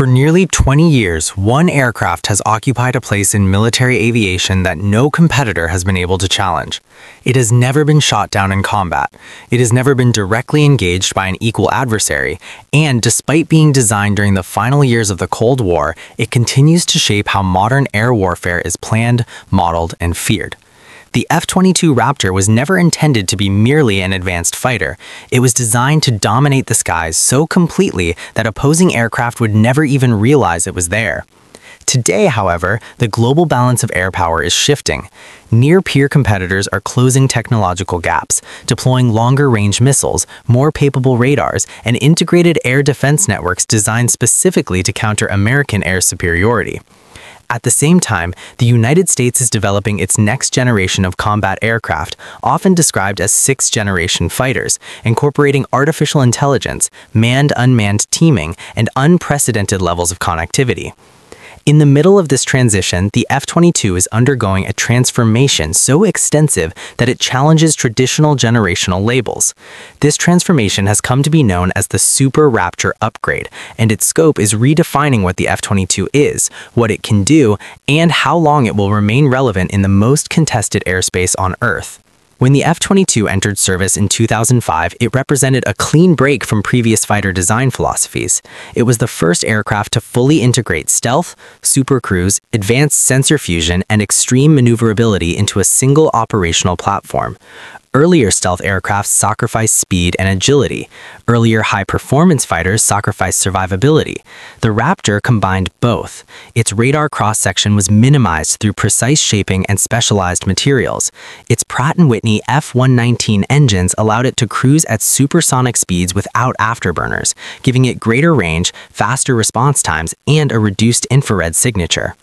For nearly 20 years, one aircraft has occupied a place in military aviation that no competitor has been able to challenge. It has never been shot down in combat. It has never been directly engaged by an equal adversary, and despite being designed during the final years of the Cold War, it continues to shape how modern air warfare is planned, modeled, and feared. The F-22 Raptor was never intended to be merely an advanced fighter. It was designed to dominate the skies so completely that opposing aircraft would never even realize it was there. Today, however, the global balance of air power is shifting. Near-peer competitors are closing technological gaps, deploying longer-range missiles, more capable radars, and integrated air defense networks designed specifically to counter American air superiority. At the same time, the United States is developing its next generation of combat aircraft, often described as sixth-generation fighters, incorporating artificial intelligence, manned-unmanned teaming, and unprecedented levels of connectivity. In the middle of this transition, the F-22 is undergoing a transformation so extensive that it challenges traditional generational labels. This transformation has come to be known as the Super Raptor upgrade, and its scope is redefining what the F-22 is, what it can do, and how long it will remain relevant in the most contested airspace on Earth. When the F-22 entered service in 2005, it represented a clean break from previous fighter design philosophies. It was the first aircraft to fully integrate stealth, supercruise, advanced sensor fusion, and extreme maneuverability into a single operational platform. Earlier stealth aircraft sacrificed speed and agility. Earlier high-performance fighters sacrificed survivability. The Raptor combined both. Its radar cross-section was minimized through precise shaping and specialized materials. Its Pratt & Whitney F119 engines allowed it to cruise at supersonic speeds without afterburners, giving it greater range, faster response times, and a reduced infrared signature.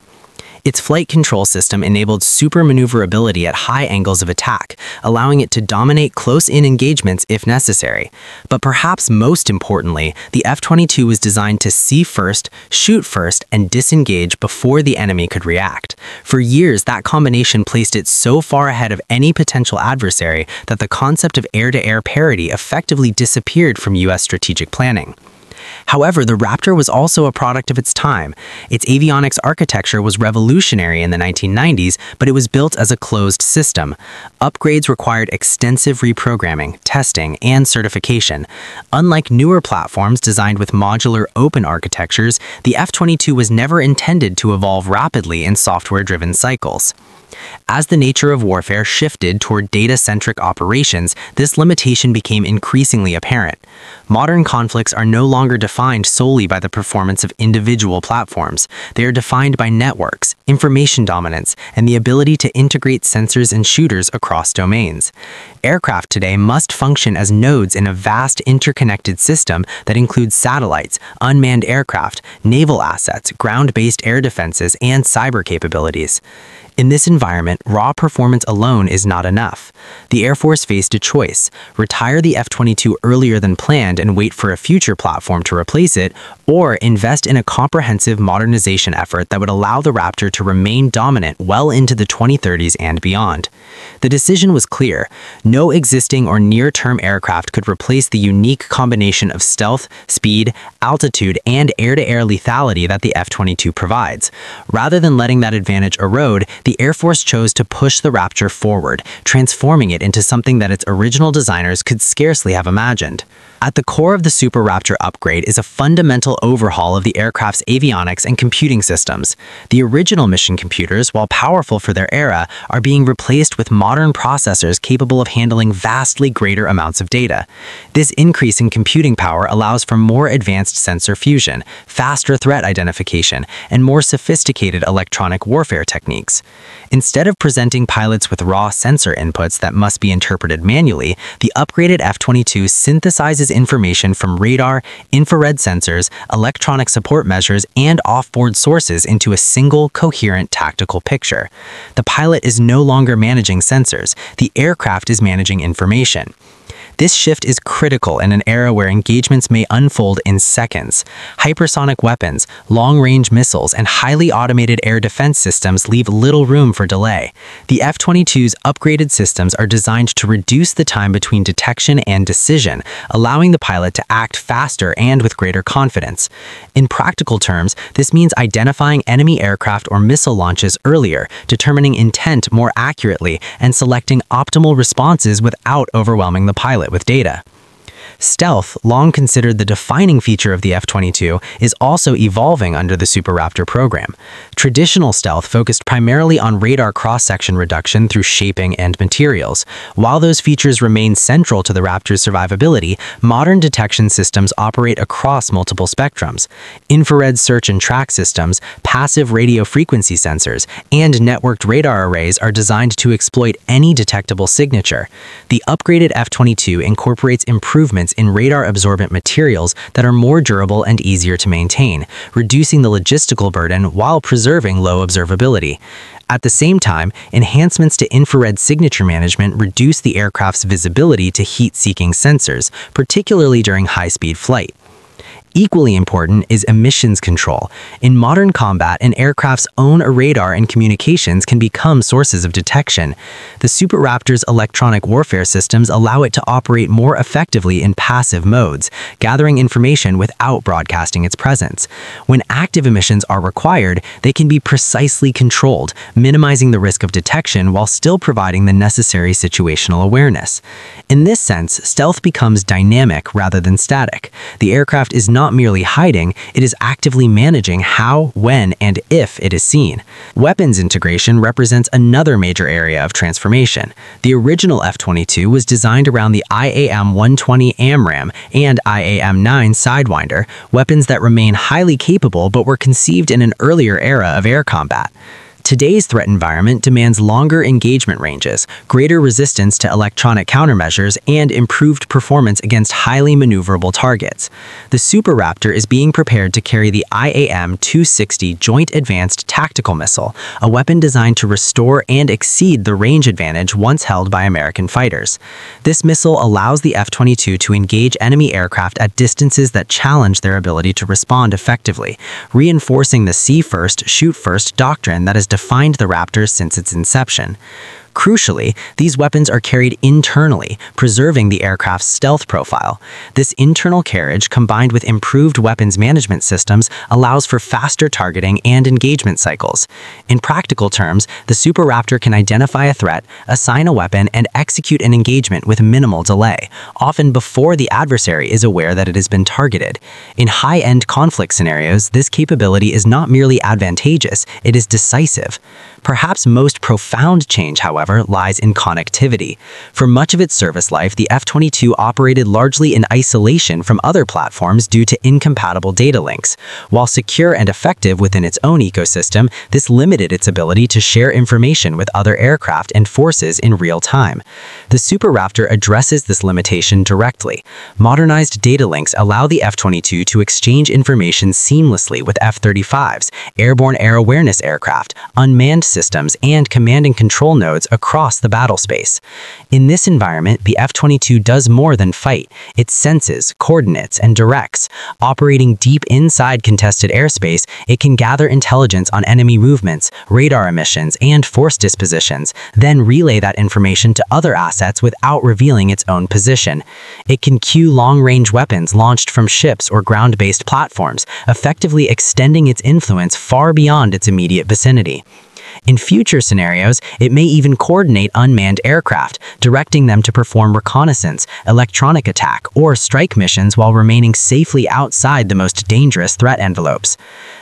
Its flight control system enabled super maneuverability at high angles of attack, allowing it to dominate close-in engagements if necessary. But perhaps most importantly, the F-22 was designed to see first, shoot first, and disengage before the enemy could react. For years, that combination placed it so far ahead of any potential adversary that the concept of air-to-air -air parity effectively disappeared from U.S. strategic planning. However, the Raptor was also a product of its time. Its avionics architecture was revolutionary in the 1990s, but it was built as a closed system. Upgrades required extensive reprogramming, testing, and certification. Unlike newer platforms designed with modular open architectures, the F-22 was never intended to evolve rapidly in software-driven cycles. As the nature of warfare shifted toward data-centric operations, this limitation became increasingly apparent. Modern conflicts are no longer defined solely by the performance of individual platforms. They are defined by networks, information dominance, and the ability to integrate sensors and shooters across domains. Aircraft today must function as nodes in a vast interconnected system that includes satellites, unmanned aircraft, naval assets, ground-based air defenses, and cyber capabilities. In this environment, raw performance alone is not enough. The Air Force faced a choice, retire the F-22 earlier than planned and wait for a future platform to replace it, or invest in a comprehensive modernization effort that would allow the Raptor to remain dominant well into the 2030s and beyond. The decision was clear. No existing or near-term aircraft could replace the unique combination of stealth, speed, altitude, and air-to-air -air lethality that the F-22 provides. Rather than letting that advantage erode, the Air Force chose to push the Raptor forward, transforming it into something that its original designers could scarcely have imagined. At the core of the Super Raptor upgrade is a fundamental overhaul of the aircraft's avionics and computing systems. The original mission computers, while powerful for their era, are being replaced with modern processors capable of handling vastly greater amounts of data. This increase in computing power allows for more advanced sensor fusion, faster threat identification, and more sophisticated electronic warfare techniques. Instead of presenting pilots with raw sensor inputs that must be interpreted manually, the upgraded F-22 synthesizes information from radar, infrared sensors, electronic support measures, and off-board sources into a single, coherent tactical picture. The pilot is no longer managing sensors, the aircraft is managing information. This shift is critical in an era where engagements may unfold in seconds. Hypersonic weapons, long-range missiles, and highly automated air defense systems leave little room for delay. The F-22's upgraded systems are designed to reduce the time between detection and decision, allowing the pilot to act faster and with greater confidence. In practical terms, this means identifying enemy aircraft or missile launches earlier, determining intent more accurately, and selecting optimal responses without overwhelming the pilot with data. Stealth, long considered the defining feature of the F-22, is also evolving under the Super Raptor program. Traditional stealth focused primarily on radar cross-section reduction through shaping and materials. While those features remain central to the Raptor's survivability, modern detection systems operate across multiple spectrums. Infrared search and track systems, passive radio frequency sensors, and networked radar arrays are designed to exploit any detectable signature. The upgraded F-22 incorporates improvements in radar-absorbent materials that are more durable and easier to maintain, reducing the logistical burden while preserving low observability. At the same time, enhancements to infrared signature management reduce the aircraft's visibility to heat-seeking sensors, particularly during high-speed flight. Equally important is emissions control. In modern combat, an aircraft's own radar and communications can become sources of detection. The Super Raptor's electronic warfare systems allow it to operate more effectively in passive modes, gathering information without broadcasting its presence. When active emissions are required, they can be precisely controlled, minimizing the risk of detection while still providing the necessary situational awareness. In this sense, stealth becomes dynamic rather than static. The aircraft is not not merely hiding, it is actively managing how, when, and if it is seen. Weapons integration represents another major area of transformation. The original F-22 was designed around the AIM-120 AMRAAM and AIM-9 Sidewinder, weapons that remain highly capable but were conceived in an earlier era of air combat. Today's threat environment demands longer engagement ranges, greater resistance to electronic countermeasures, and improved performance against highly maneuverable targets. The Super Raptor is being prepared to carry the AIM-260 Joint Advanced Tactical Missile, a weapon designed to restore and exceed the range advantage once held by American fighters. This missile allows the F-22 to engage enemy aircraft at distances that challenge their ability to respond effectively, reinforcing the see first, shoot first doctrine that is defined the Raptors since its inception. Crucially, these weapons are carried internally, preserving the aircraft's stealth profile. This internal carriage, combined with improved weapons management systems, allows for faster targeting and engagement cycles. In practical terms, the Super Raptor can identify a threat, assign a weapon, and execute an engagement with minimal delay, often before the adversary is aware that it has been targeted. In high-end conflict scenarios, this capability is not merely advantageous, it is decisive. Perhaps most profound change, however, lies in connectivity. For much of its service life, the F-22 operated largely in isolation from other platforms due to incompatible data links. While secure and effective within its own ecosystem, this limited its ability to share information with other aircraft and forces in real time. The Super Raptor addresses this limitation directly. Modernized data links allow the F-22 to exchange information seamlessly with F-35s, airborne air awareness aircraft, unmanned systems, and command and control nodes across the battle space. In this environment, the F-22 does more than fight. It senses, coordinates, and directs. Operating deep inside contested airspace, it can gather intelligence on enemy movements, radar emissions, and force dispositions, then relay that information to other assets without revealing its own position. It can cue long-range weapons launched from ships or ground-based platforms, effectively extending its influence far beyond its immediate vicinity. In future scenarios, it may even coordinate unmanned aircraft, directing them to perform reconnaissance, electronic attack, or strike missions while remaining safely outside the most dangerous threat envelopes.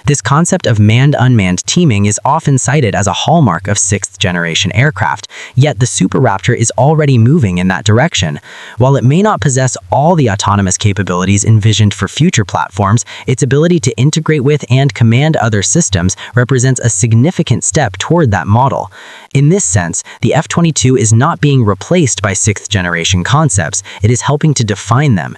This concept of manned-unmanned teaming is often cited as a hallmark of sixth-generation aircraft, yet the Super Raptor is already moving in that direction. While it may not possess all the autonomous capabilities envisioned for future platforms, its ability to integrate with and command other systems represents a significant step toward that model. In this sense, the F-22 is not being replaced by sixth-generation concepts, it is helping to define them.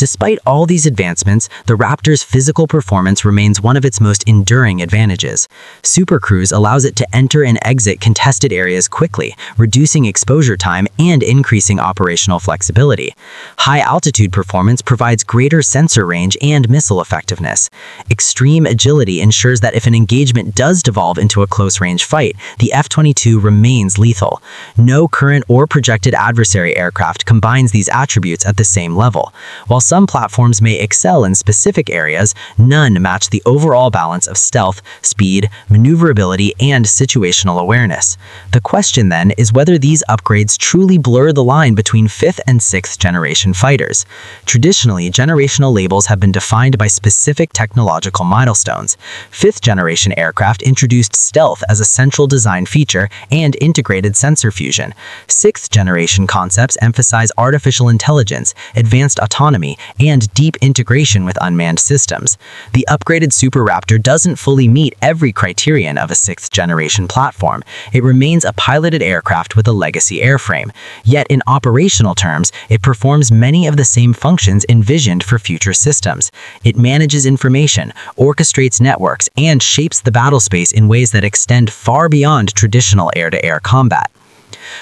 Despite all these advancements, the Raptor's physical performance remains one of its most enduring advantages. Super Cruise allows it to enter and exit contested areas quickly, reducing exposure time and increasing operational flexibility. High-altitude performance provides greater sensor range and missile effectiveness. Extreme agility ensures that if an engagement does devolve into a close-range fight, the F-22 remains lethal. No current or projected adversary aircraft combines these attributes at the same level. While some platforms may excel in specific areas, none match the overall balance of stealth, speed, maneuverability, and situational awareness. The question then is whether these upgrades truly blur the line between 5th and 6th generation fighters. Traditionally, generational labels have been defined by specific technological milestones. 5th generation aircraft introduced stealth as a central design feature and integrated sensor fusion. 6th generation concepts emphasize artificial intelligence, advanced autonomy, and deep integration with unmanned systems. The upgraded Super Raptor doesn't fully meet every criterion of a 6th generation platform. It remains a piloted aircraft with a legacy airframe. Yet in operational terms, it performs many of the same functions envisioned for future systems. It manages information, orchestrates networks, and shapes the battle space in ways that extend far beyond traditional air-to-air -air combat.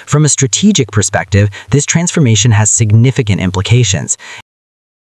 From a strategic perspective, this transformation has significant implications.